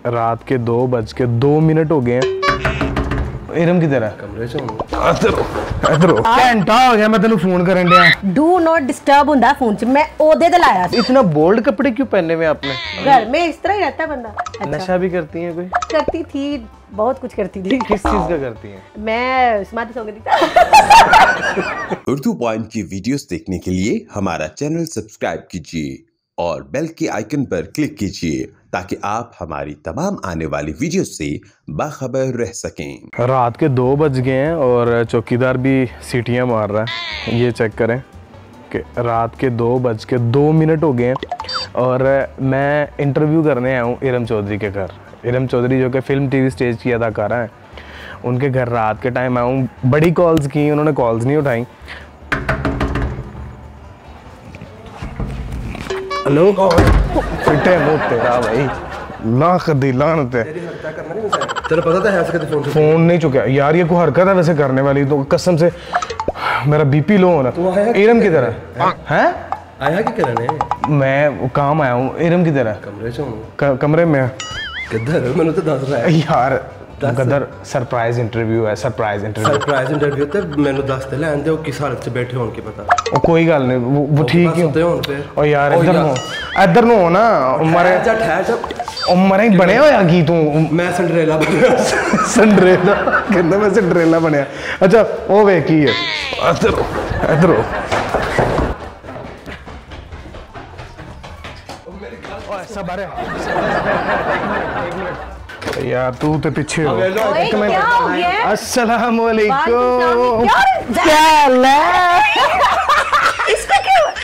रात के दो बज के दो मिनट हो गए हैं इरम किधर है ਕਮਰੇ ਚ ਹੁਣ इधर इधर घंटा हो गया मैं तेन फोन करन दिया डू नॉट डिस्टर्ब ਹੁੰਦਾ ਫੋਨ 'ਚ ਮੈਂ ਉਹਦੇ ਤੇ ਲਾਇਆ ਸੀ इतना बोल्ड कपड़े क्यों पहने हुए आपने घर में इस तरह ही रहता है बंदा अच्छा नशा भी करती हैं कोई करती थी बहुत कुछ करती थी किस चीज का करती हैं मैं समाधि सो गई थी उर्दू पॉइंट की वीडियोस देखने के लिए हमारा चैनल सब्सक्राइब कीजिए और बेल के आइकन पर क्लिक कीजिए ताकि आप हमारी तमाम आने वाली वीडियो से बाखबर रह सकें। रात के दो बज गए हैं और चौकीदार भी सीटियाँ मार रहा है। ये चेक करें कि रात के दो बज के दो मिनट हो गए हैं और मैं इंटरव्यू करने आया हूँ इरम चौधरी के घर। इरम चौधरी जो कि फ़िल्म टीवी स्टेज की अदाकारा हैं, उनके घर रात के टाइम आया हूँ। बड़ी कॉल्स की, उन्होंने कॉल्स नहीं उठाई। हेलो फिटे वो तेरा भाई। लाख दी लानत है। तेरे पता था ऐसे फ़ोन फ़ोन नहीं चुका। यार ये को हरकत है वैसे करने वाली? तो कसम से मेरा बीपी लो होना। इरम की तरह हैं? आया क्या करने मैं काम आया हूँ। इरम की तरह कमरे से हूँ। कमरे में किधर? मैंने तो दस रहा है यार गदर सरप्राइज इंटरव्यू है सरप्राइज इंटरव्यू ਸਰਪ੍ਰਾਈਜ਼ ਇੰਟਰਵਿਊ ਤੇ ਮੈਨੂੰ ਦੱਸ ਤੇ ਲੈਣ ਦੇ ਉਹ ਕਿਸ ਹਾਲਤ ਚ ਬੈਠੇ ਹੋਣ ਕੀ ਪਤਾ ओ कोई गल नहीं वो, वो ठीक ही ਸੁੱਤੇ ਹੋਣ ਫਿਰ ओ यार ओ इधर यार। नो इधर नो हो ना मरे ਜਾ ਠਹਿਰ ਜਾ ओ मरे बने होया की तू ਮੈਂ ਸੰਡਰੇਲਾ ਬਣਿਆ संड्रेला कहना मैं संड्रेला बनया अच्छा ओ वे की है इधर इधर सब आ यार तू तो पीछे हो अस्सलाम वालेकुम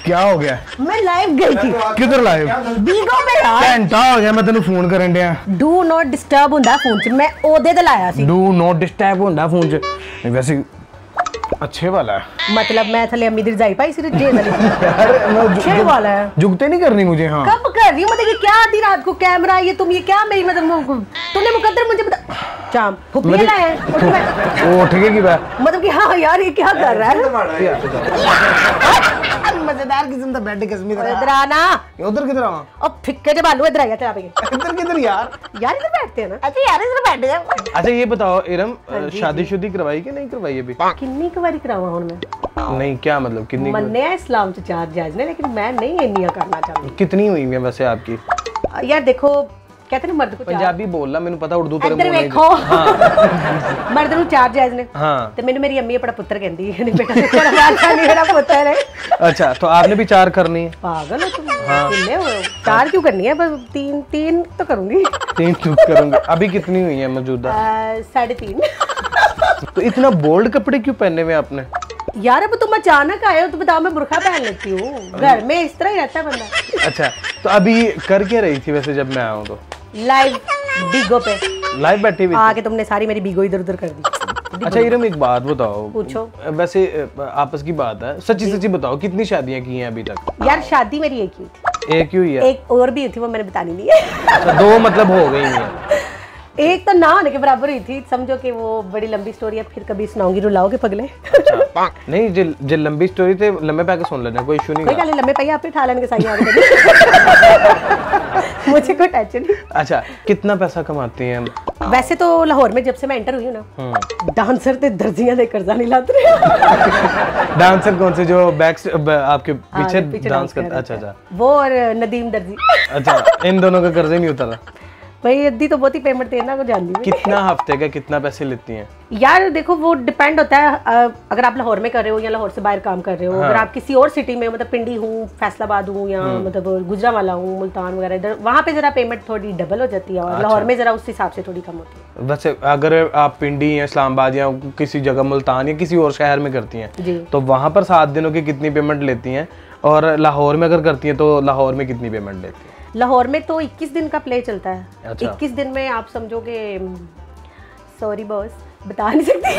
क्या क्या हो? गया? मैं लाइव गई थी। किधर लाइव बीगो में यार। घंटा हो गया मैं तेन फ़ोन करन दिया डू नॉट डिस्टर्ब हुंदा फ़ोन च। मैं ओदे ते लाया सी। डू नॉट डिस्टर्ब हुंदा फ़ोन च। वैसे अच्छे वाला है। मतलब मैं थले अम्मी दी रजाई पाई सिर्फ़ जे वाली। यार मैं अच्छे वाला है। जुगते नहीं करनी मुझे हाँ। कब कर रही हूँ? मतलब ये क्या आधी रात को कैमरा ये तुम ये क्या मेरी मतलब तूने मुकद्दर मुझे बता चाम फुफिया मेरे- है। उठ है की बात मतलब कि हाँ यार ये क्या कर रहा है। मज़ेदार किस्म का बैठ किस्म और इधर आना। उधर किधर आवा? अब फिक्के जब आलू इधर आया तेरा पे। इधर किधर यार? यार इधर बैठते हैं ना। अच्छा यार इधर बैठ जा। अच्छा ये बताओ इरम शादी शुदी करवाई कि नहीं करवाई अभी? किन्नी कुछ बारी करावा हुन मैं? नहीं क्या मतलब कितनी मन्ने है इस्लाम च चार जायज़ ने लेकिन मैं नहीं इन्नियाँ करना चाहती कितनी हुई है वैसे आपकी? यार देखो कहते ना मर्द को चार पंजाबी बोलना मैंने पता उर्दू तेरे ਇੱਧਰ बोलने ਵੇਖੋ ਮਰਦ ਨੂੰ ਚਾਰ ਜਾਇਜ਼ ਨੇ हाँ ਤੇ ਮੈਨੂੰ ਮੇਰੀ ਅੰਮੀ ਆਪਣਾ ਪੁੱਤਰ ਕਹਿੰਦੀ ਹੈ ਨਹੀਂ ਬੇਟਾ ਤੇਰਾ ਰਾਜਾ ਨਹੀਂ ਮੇਰਾ ਪੁੱਤਰ है अच्छा तो आपने भी चार करनी है पागल हो तुम कितने हो चार क्यों करनी है बस तीन तीन तो करूंगी तीन चूक करूंगा अभी कितनी हुई है मौजूदा अ, साढ़े तीन तो इतना बोल्ड कपड़े क्यों पहने हुए आपने यार अब तुम अचानक आए हो तो बताओ मैं बुरखा पहन लेती हूँ घर में इस तरह ही रहता है बंदा अच्छा तो अभी कर क्या रही थी वैसे जब मैं आया हूँ तो लाइव बिगो पे। लाइव बैठी हुई आके तुमने सारी मेरी बिगो इधर उधर कर दी। अच्छा इरम एक बात बताओ। पूछो। वैसे आपस की बात है। सच्ची सच्ची बताओ कितनी शादियाँ की हैं अभी तक? यार शादी मेरी एक ही थी। एक ही हुई है? एक और भी थी वो मैंने बतानी नहीं है। अच्छा दो मतलब हो गई हैं। एक तो ना होने के बराबर हुई थी। समझो कि वो बड़ी लंबी स्टोरी है फिर कभी सुनाऊँगी रुलाओगे पगले? कोई नहीं जे जे लंबी स्टोरी थे लंबे पैके सुन लेने कोई इशू नहीं है। नहीं, लम्बे पहिए आपे ठा लेंगे साई आगे मुझे कोई टेंशन नहीं। अच्छा कितना पैसा कमाती हैं? वैसे तो लाहौर में जब से मैं एंटर हुई हूँ ना हम्म। डांसर ते दर्जियाँ दे कर्जा नहीं लाते डांसर कौन से जो बैक आपके हाँ, पीछे पीछे डांस कर करते अच्छा अच्छा। वो और नदीम दर्जी। अच्छा इन दोनों का कर्जा नहीं उतरा? भाई अद्धी तो बहुत ही पेमेंट देना को जानती हूँ। कितना हफ़्ते का कितना पैसे लेती हैं? यार देखो वो डिपेंड होता है अगर आप लाहौर में कर रहे हो या लाहौर से बाहर काम कर रहे हो हाँ। अगर आप किसी और सिटी में मतलब पिंडी हूँ फैसलाबाद हूँ या हम्म। मतलब गुजरावाला हूँ मुल्तान वगैरह इधर वहाँ पे जरा पेमेंट थोड़ी डबल हो जाती है और अच्छा। लाहौर में जरा उस हिसाब से थोड़ी कम होती है वैसे अगर आप पिंडी या इस्लामाबाद या किसी जगह मुल्तान या किसी और शहर में करती हैं तो वहाँ पर सात दिनों की कितनी पेमेंट लेती हैं और लाहौर में अगर करती हैं तो लाहौर में कितनी पेमेंट लेती हैं लाहौर में तो 21 दिन का प्ले चलता है अच्छा। 21 दिन में आप समझोगे सॉरी बॉस बता नहीं सकती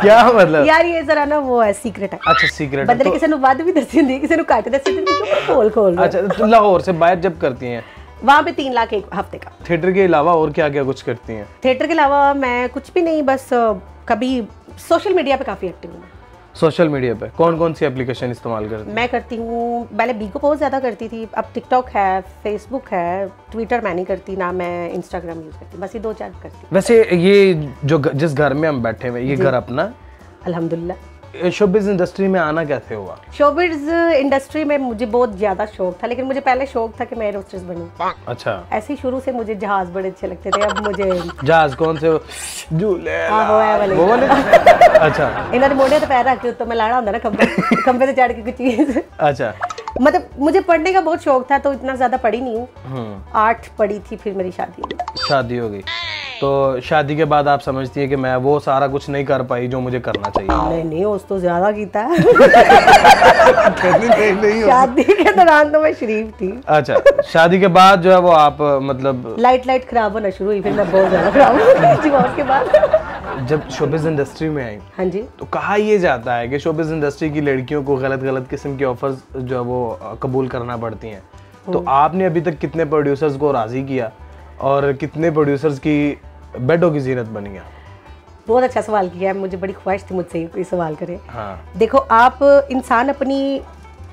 क्या मतलब यार ये जरा ना वो है सीक्रेट है अच्छा सीक्रेट ਬੰਦੇ ਨੇ ਕਿਸੇ ਨੂੰ ਵੱਧ ਵੀ ਦੱਸੀ ਹੁੰਦੀ ਹੈ ਕਿਸੇ ਨੂੰ ਘੱਟ ਦੱਸੀ ਹੁੰਦੀ ਹੈ ਕਿਉਂ खोल खोल रहे हो? अच्छा तो लाहौर से बाहर जब करती हैं वहाँ पे तीन लाख एक हफ्ते का थिएटर के अलावा और क्या क्या कुछ करती हैं थिएटर के अलावा मैं कुछ भी नहीं बस अ, कभी सोशल मीडिया पे काफ़ी एक्टिव हूँ मैं। सोशल मीडिया पे? कौन कौन सी एप्लीकेशन इस्तेमाल करती हैं? मैं करती हूँ पहले बीको बहुत ज़्यादा करती थी अब टिकटॉक है फेसबुक है ट्विटर मैं नहीं करती ना मैं इंस्टाग्राम यूज़ करती बस ये दो चार करती वैसे ये जो जिस घर में हम बैठे हुए ये घर अपना? अल्हम्दुलिल्लाह। शोबिज इंडस्ट्री में आना कैसे हुआ? शोबिज इंडस्ट्री में मुझे बहुत ज़्यादा शौक था लेकिन मुझे पहले शौक था कि मैं एरोस्ट्रेस बनूँ। अच्छा। ऐसे ही शुरू से मुझे जहाज़ बड़े अच्छे लगते थे अब मुझे जहाज़ कौन से? झूले वाले। वो वाले? अच्छा। इन्होंने मोड़े तो पैर रख उत्ते मैं लाड़ा होता ना खंबे खंबे से चढ़ के कुछ चीज़। अच्छा। मतलब मुझे पढ़ने का बहुत शौक था तो इतना ज़्यादा पढ़ी नहीं हूँ। हम्म। आठ पढ़ी थी फिर मेरी शादी शादी हो गई। तो शादी के बाद आप समझती है कि मैं वो सारा कुछ नहीं कर पाई जो मुझे करना चाहिए। नहीं नहीं उस तो ज़्यादा कीता है। शादी के दौरान तो मैं शरीफ थी। अच्छा शादी के बाद जो है वो आप मतलब लाइट लाइट खराब होना शुरू हुई फिर मैं बहुत ज़्यादा खराब हो गई। डिवोर्स के बाद? जब शोबिज इंडस्ट्री में आई हाँ जी। तो कहा ये जाता है कि शोबिज इंडस्ट्री की लड़कियों को गलत गलत किस्म के ऑफर्स जो है वो कबूल करना पड़ती हैं। तो आपने अभी तक कितने प्रोड्यूसर्स को राज़ी किया? और कितने प्रोड्यूसर्स की बेडो की जीनत बनी है? बहुत अच्छा सवाल किया है मुझे बड़ी ख्वाहिश थी मुझसे ये कोई सवाल करें। हाँ। देखो आप इंसान अपनी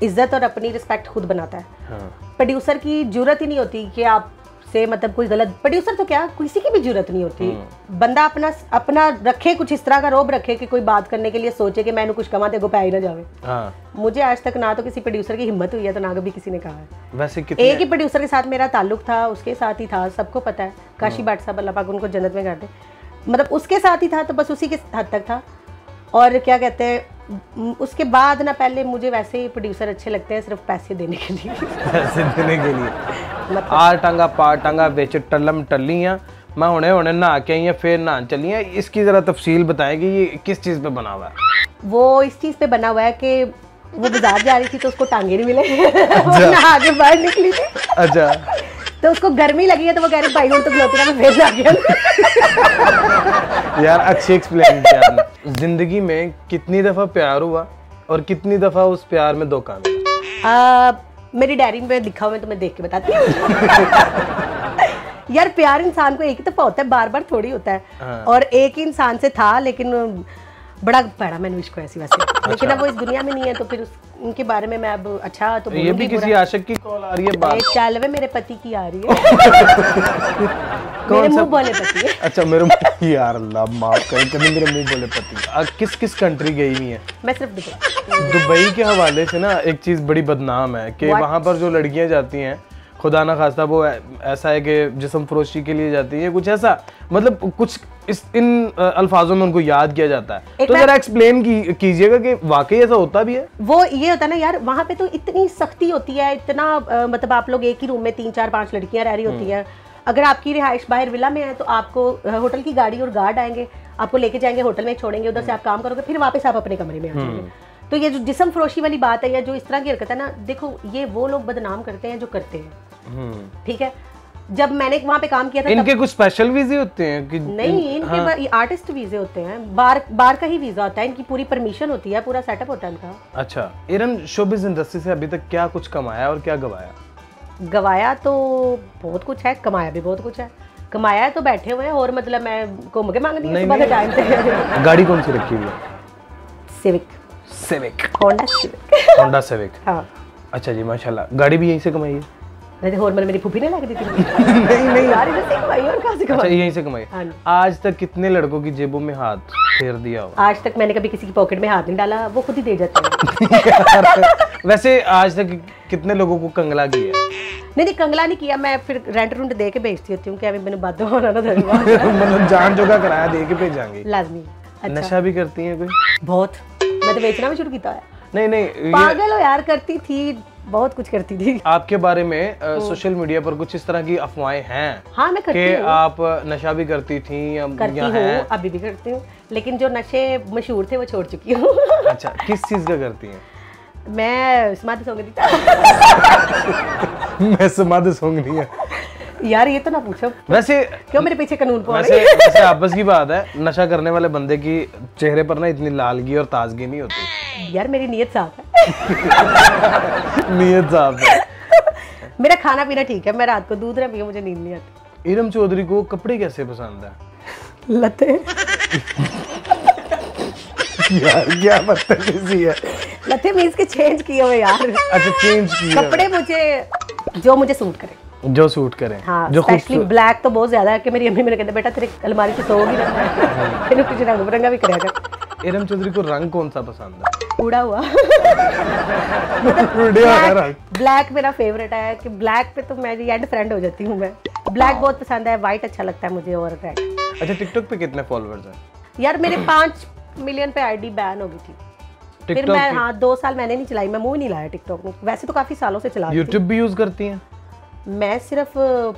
इज़्ज़त और अपनी रिस्पेक्ट खुद बनाता है। हाँ। प्रोड्यूसर की ज़रूरत ही नहीं होती कि आप से मतलब कोई गलत प्रोड्यूसर तो क्या किसी की भी ज़रूरत नहीं होती। बंदा अपना अपना रखे कुछ इस तरह का रोब रखे कि कोई बात करने के लिए सोचे कि मैंने कुछ कमा ते पै ही ना जावे। हाँ। मुझे आज तक ना तो किसी प्रोड्यूसर की हिम्मत हुई है तो ना कभी किसी ने कहा है। वैसे कितने एक ही प्रोड्यूसर के साथ मेरा ताल्लुक था उसके साथ ही था सबको पता है। काशी बाट साहब अल्लाह पाक उनको जन्नत में कर दे। मतलब उसके साथ ही था तो बस उसी के हद तक था। और क्या कहते हैं उसके बाद ना पहले मुझे वैसे ही प्रोड्यूसर अच्छे लगते हैं सिर्फ़ पैसे देने के लिए। पैसे देने के लिए। मतलब आ टांगा पा टांगा बेच टलम टलियाँ मैं हुने हुने नहा के आई हैं फिर नहा चली हैं। इसकी ज़रा तफसील बताएँ कि ये किस चीज़ पे बना हुआ है? वो इस चीज़ पे बना हुआ है कि वो बाज़ार जा रही थी तो उसको टांगे नहीं मिले। वो नहा के बाहर निकली। थी अच्छा। तो उसको गर्मी लगी है तो वो कह रही भाई हूँ तो खलोती रहा मैं नहा गया यार अच्छी एक्सप्लेन किया ज़िंदगी में कितनी दफ़ा प्यार हुआ और कितनी दफ़ा उस प्यार में धोखा मिला मेरी डायरी में लिखा हुआ है तो मैं देख के बताती हूँ। यार प्यार इंसान को एक ही दफ़ा होता है बार बार थोड़ी होता है। हाँ। और एक ही इंसान से था लेकिन बड़ा पड़ा मैंने विश्व ऐसी वैसे लेकिन अब वो इस दुनिया में नहीं है तो फिर उस, उनके बारे में मैं अब अच्छा तो ये भी किसी। आशिक की कॉल आ रही है बात। एक चाल वे मेरे पति की आ रही है। मेरे मुँह बोले पति अच्छा मेरे मुँह यार अल्लाह माफ़ करें कभी मेरे मुँह बोले पति। आ, किस किस कंट्री गई हुई है? मैं सिर्फ़ दुबई। दुबई के हवाले से ना एक चीज़ बड़ी बदनाम है कि वहाँ पर जो लड़कियाँ जाती हैं खुदा ना खास्ता वो ऐसा है कि जिसम फरोशी के लिए जाती है कुछ ऐसा मतलब कुछ इस इन अल्फाजों में उनको याद किया जाता है। तो जरा एक्सप्लेन की कीजिएगा कि वाकई ऐसा होता भी है? वो ये होता है ना यार वहाँ पे तो इतनी सख्ती होती है इतना अ, मतलब आप लोग एक ही रूम में तीन चार पाँच लड़कियाँ रह रही होती हम्म। हैं। अगर आपकी रिहाइश बाहर विला में है तो आपको होटल की गाड़ी और गार्ड आएँगे आपको लेके जाएँगे होटल में छोड़ेंगे उधर से आप काम करोगे फिर वापस आप अपने कमरे में आ जाएँगे। हम्म। तो ये जो जिसम फरोशी वाली बात है या जो इस तरह की हरकत है ना देखो ये वो लोग बदनाम करते हैं जो करते हैं। ठीक है? जब मैंने वहाँ पे काम किया था इनके कुछ स्पेशल वीजे होते हैं कि नहीं इनके हाँ। आर्टिस्ट वीजे होते हैं। बार बार का ही वीज़ा होता है। इनकी पूरी परमिशन होती है पूरा सेटअप होता है इनका। अच्छा इरम शोबिज इंडस्ट्री से अभी तक क्या कुछ कमाया और क्या गवाया? गवाया तो बहुत कुछ है कमाया भी बहुत कुछ है। कमाया है तो बैठे हुए हैं और मतलब मैं घूम के नहीं, सुबह टाइम पे गाड़ी कौन सी रखी हुई है? Civic civic Honda civic Honda civic हाँ। अच्छा जी माशाल्लाह। गाड़ी भी यहीं से कमाई है? नहीं तो और मैंने मेरी फूफी ने ला के दी थी? नहीं नहीं। यार इधर से कमाई और कहाँ से अच्छा कमाई यहीं से कमाई हाँ। आज तक कितने लड़कों की जेबों में हाथ फेर दिया होगा आज तक मैंने कभी किसी की पॉकेट में हाथ नहीं डाला वो खुद ही दे जाते हैं। वैसे आज तक कितने लोगों को कंगला किया नहीं नहीं कंगला नहीं किया मैं फिर रेंट रूंट दे के भेजती होती हूँ कि अभी मैंने बात होना ना मतलब जान जोगा कराया दे के भेजांगे। लाजमी। अच्छा। नशा भी करती हैं कोई? बहुत। मैं तो बेचना भी शुरू किया है। नहीं नहीं पागल हो यार करती थी। बहुत कुछ करती थी। आपके बारे में अ, सोशल मीडिया पर कुछ इस तरह की अफवाहें हैं हाँ मैं करती कि हूँ। आप नशा भी करती थी करती हूँ अभी भी करती हूँ लेकिन जो नशे मशहूर थे वो छोड़ चुकी हूँ। अच्छा किस चीज़ का करती हैं? मैं समाधि सो गई मैं समाधि सोंग नहीं है। यार ये तो ना पूछो। वैसे क्यों मेरे पीछे कानून पहुँच वैसे वैसे आपस की बात है नशा करने वाले बंदे की चेहरे पर ना इतनी लालगी और ताजगी नहीं होती। यार मेरी नीयत साफ़ है। नीयत साफ़ है। मेरा खाना पीना ठीक है मैं रात को दूध ना पियो मुझे नींद नहीं आती। इरम चौधरी को कपड़े कैसे पसंद है? लते। यार क्या बदतमीजी है। लथे मीन्स के चेंज किए हुए यार। अच्छा चेंज किया कपड़े मुझे जो मुझे सूट करे। जो सूट करें हाँ जो स्पेशली ब्लैक तो बहुत ज़्यादा है कि मेरी अम्मी मेरे कहते बेटा तेरे अलमारी से सोगी ना। फिर कुछ रंग बिरंगा भी करेगा। इरम चौधरी को रंग कौन सा पसंद है? उड़ा हुआ ब्लैक मेरा फेवरेट है कि ब्लैक पे तो मेरी एंड फ्रेंड हो जाती हूँ मैं। ब्लैक बहुत पसंद है वाइट अच्छा लगता है मुझे और रेड अच्छा टिकटॉक पे कितने फॉलोअर्स हैं? यार मेरे पाँच मिलियन पे आईडी बैन हो गई थी। फिर मैं हाँ दो साल मैंने नहीं चलाई मैं मुँह नहीं लाया टिकटॉक में। वैसे तो काफ़ी सालों से चला यूट्यूब भी यूज़ करती हैं? मैं सिर्फ़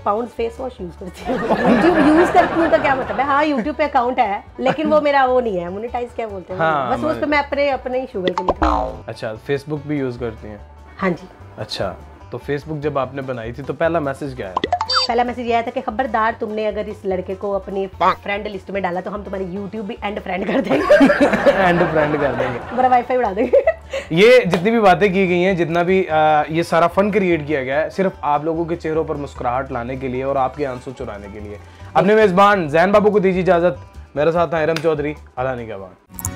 पाउंड फेस वॉश यूज़ करती हूँ। यूट्यूब यूज़ करती हूँ का क्या मतलब है? हाँ यूट्यूब पे अकाउंट है लेकिन वो मेरा वो नहीं है। मोनेटाइज क्या बोलते हैं? हाँ, बस उस पे मैं अपने अपने ही शुगर के लिए अच्छा फेसबुक भी यूज़ करती हैं? हाँ जी। अच्छा तो फेसबुक जब आपने बनाई थी तो पहला मैसेज क्या है? पहला मैसेज ये आया था कि खबरदार तुमने अगर इस लड़के को अपनी फ्रेंड लिस्ट में डाला तो हम तुम्हारी यूट्यूब भी एंड फ्रेंड कर देंगे। एंड फ्रेंड कर देंगे। तुम्हारा वाईफाई उड़ा देंगे। ये जितनी भी बातें की गई हैं जितना भी आ, ये सारा फन क्रिएट किया गया है सिर्फ़ आप लोगों के चेहरों पर मुस्कुराहट लाने के लिए और आपके आँसू चुराने के लिए। अपने मेजबान जैन बाबू को दीजिए इजाज़त। मेरे साथ हैं इरम चौधरी अलानी निगाबान